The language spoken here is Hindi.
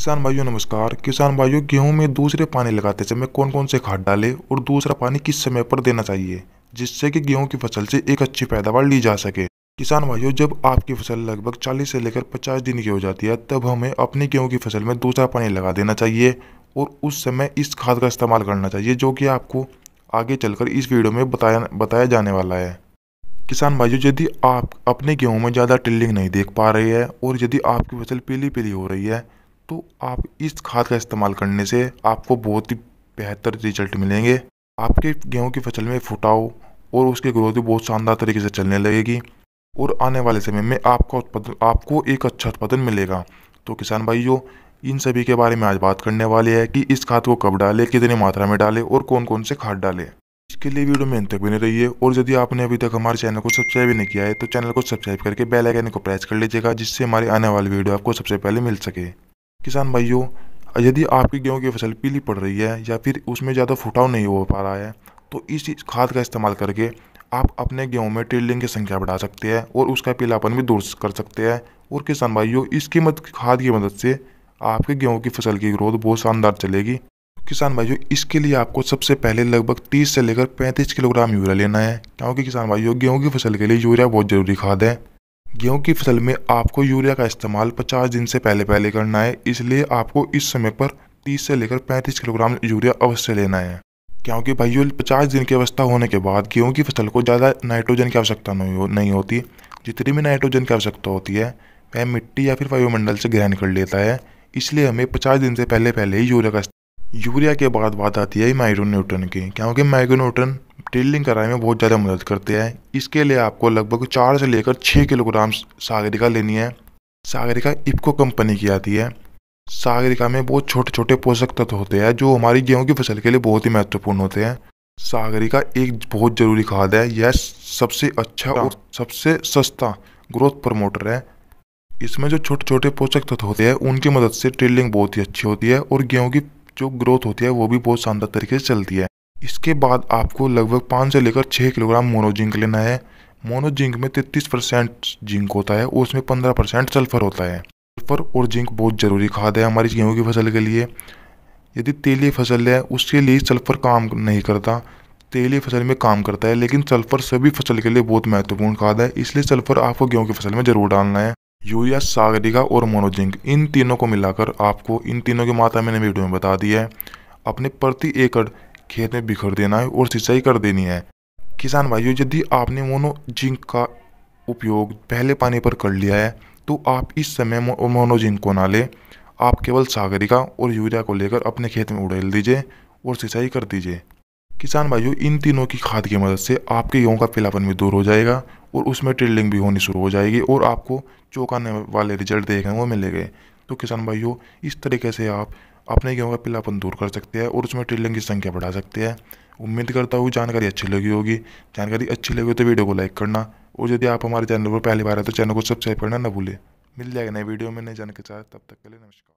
किसान भाइयों, नमस्कार। किसान भाइयों, गेहूँ में दूसरे पानी लगाते समय कौन कौन से खाद डालें और दूसरा पानी किस समय पर देना चाहिए, जिससे कि गेहूँ की फ़सल से एक अच्छी पैदावार ली जा सके? किसान भाइयों, जब आपकी फ़सल लगभग 40 से लेकर 50 दिन की हो जाती है, तब हमें अपनी गेहूँ की फ़सल में दूसरा पानी लगा देना चाहिए और उस समय इस खाद का इस्तेमाल करना चाहिए, जो कि आपको आगे चलकर इस वीडियो में बताया बताया जाने वाला है। किसान भाइयों, यदि आप अपने गेहूँ में ज़्यादा टिल्लिंग नहीं देख पा रहे हैं और यदि आपकी फ़सल पीली पीली हो रही है तो आप इस खाद का इस्तेमाल करने से आपको बहुत ही बेहतर रिज़ल्ट मिलेंगे। आपके गेहूँ की फ़सल में फुटाव और उसकी ग्रोथ भी बहुत शानदार तरीके से चलने लगेगी और आने वाले समय में आपका उत्पादन, आपको एक अच्छा उत्पादन मिलेगा। तो किसान भाइयों, इन सभी के बारे में आज बात करने वाले हैं कि इस खाद को कब डालें, कितनी मात्रा में डालें और कौन कौन से खाद डालें। इसके लिए वीडियो में अंत तक बने रहिए और यदि आपने अभी तक हमारे चैनल को सब्सक्राइब नहीं किया है तो चैनल को सब्सक्राइब करके बेल आइकन को प्रेस कर लीजिएगा, जिससे हमारी आने वाली वीडियो आपको सबसे पहले मिल सके। किसान भाइयों, यदि आपकी गेहूँ की फ़सल पीली पड़ रही है या फिर उसमें ज़्यादा फुटाव नहीं हो पा रहा है तो इस खाद का इस्तेमाल करके आप अपने गेहूँ में टिल्डिंग की संख्या बढ़ा सकते हैं और उसका पीलापन भी दूर कर सकते हैं। और किसान भाइयों इसकी मद खाद की मदद से आपके गेहूँ की फ़सल की ग्रोथ बहुत शानदार चलेगी। किसान भाइयों, इसके लिए आपको सबसे पहले लगभग 30 से लेकर 35 किलोग्राम यूरिया लेना है, क्योंकि किसान भाइयों, गेहूँ की फ़सल के लिए यूरिया बहुत ज़रूरी खाद है। गेहूँ की फ़सल में आपको यूरिया का इस्तेमाल 50 दिन से पहले पहले करना है इसलिए आपको इस समय पर 30 से लेकर 35 किलोग्राम यूरिया अवश्य लेना है। क्योंकि भाइयों 50 दिन की अवस्था होने के बाद गेहूँ की फ़सल को ज़्यादा नाइट्रोजन की आवश्यकता नहीं, हो, नहीं होती। जितनी भी नाइट्रोजन की आवश्यकता होती है वह मिट्टी या फिर वायुमंडल से ग्रहण कर लेता है। इसलिए हमें पचास दिन से पहले पहले ही यूरिया का यूरिया के बाद बात आती है माइक्रो न्यूट्रन की क्योंकि माइक्रो न्यूट्रन टिल्लिंग कराने में बहुत ज़्यादा मदद करते हैं। इसके लिए आपको लगभग चार से लेकर छः किलोग्राम सागरिका लेनी है। सागरिका इप्को कंपनी की आती है। सागरिका में बहुत छोटे छोटे पोषक तत्व होते हैं जो हमारी गेहूँ की फ़सल के लिए बहुत ही महत्वपूर्ण होते हैं। सागरिका एक बहुत ज़रूरी खाद है। यह सबसे अच्छा और सबसे सस्ता ग्रोथ प्रमोटर है। इसमें जो छोटे छोटे पोषक तत्व होते हैं उनकी मदद से टिल्लिंग बहुत ही अच्छी होती है और गेहूँ की जो ग्रोथ होती है, वो भी बहुत शानदार तरीके से चलती है। इसके बाद आपको लगभग पाँच से लेकर छः किलोग्राम मोनोजिंक लेना है। मोनोजिंक में तैतीस परसेंट जिंक होता है और उसमें पंद्रह परसेंट सल्फ़र होता है। सल्फ़र और जिंक बहुत ज़रूरी खाद है हमारी गेहूँ की फ़सल के लिए। यदि तेली फ़सल है, उसके लिए सल्फ़र काम नहीं करता। तेली फ़सल में काम करता है, लेकिन सल्फ़र सभी फ़सल के लिए बहुत महत्वपूर्ण खाद है, इसलिए सल्फ़र आपको गेहूँ की फ़सल में ज़रूर डालना है। यूरिया, सागरिका और मोनोजिंक, इन तीनों को मिलाकर आपको इन तीनों की मात्रा मैंने वीडियो में बता दी है। अपने प्रति एकड़ खेत में बिखर देना है और सिंचाई कर देनी है। किसान भाइयों, यदि आपने मोनोजिंक का उपयोग पहले पानी पर कर लिया है तो आप इस समय मोनोजिंक को ना लें। आप केवल सागरिका और यूरिया को लेकर अपने खेत में उड़ेल दीजिए और सिंचाई कर दीजिए। किसान भाइयों, इन तीनों की खाद की मदद से आपके गेहूँ का पीलापन भी दूर हो जाएगा और उसमें टिल्डिंग भी होनी शुरू हो जाएगी और आपको चौंकाने वाले रिज़ल्ट देखने को मिलेंगे। तो किसान भाइयों, इस तरीके से आप अपने गेहूँ का पीलापन दूर कर सकते हैं और उसमें टिल्लिंग की संख्या बढ़ा सकते हैं। उम्मीद करता हूँ जानकारी अच्छी लगी होगी। जानकारी अच्छी लगी हो तो वीडियो को लाइक करना और यदि आप हमारे चैनल पर पहली बार आए तो चैनल को सब्सक्राइब करना ना भूलें। मिल जाएगा नए वीडियो में नए जानकारी के साथ। तब तक के लिए नमस्कार।